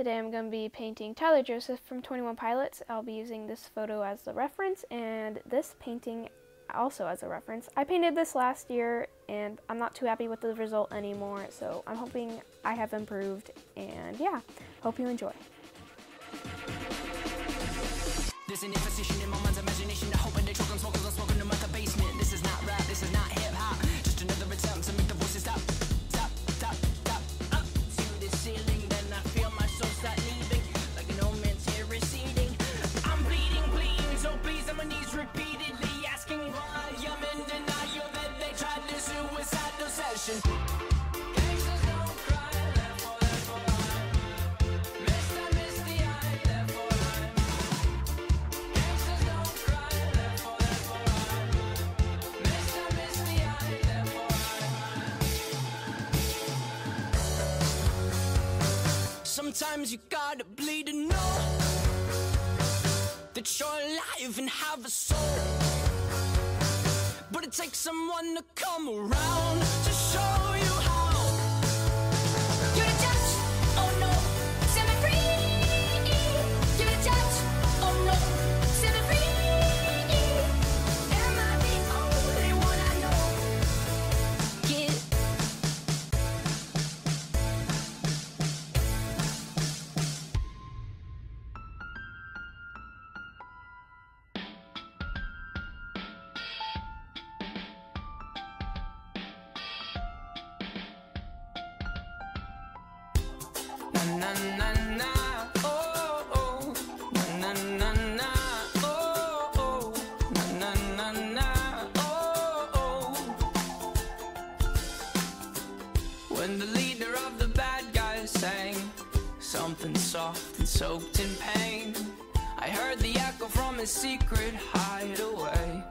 Today I'm going to be painting Tyler Joseph from 21 Pilots. I'll be using this photo as the reference and this painting also as a reference. I painted this last year and I'm not too happy with the result anymore, so I'm hoping I have improved and yeah, hope you enjoy. Sometimes you gotta bleed to know that you're alive and have a soul. But it takes someone to come around when the leader of the bad guys sang something soft and soaked in pain. I heard the echo from his secret hideaway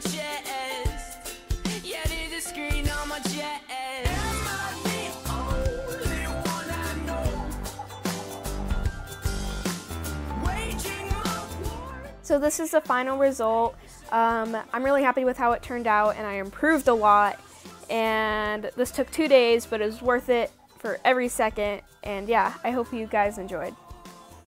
chest Yeah, there's a screen on my chest So this is the final result. Um, I'm really happy with how it turned out and I improved a lot. And this took two days, but it was worth it for every second. And yeah, I hope you guys enjoyed.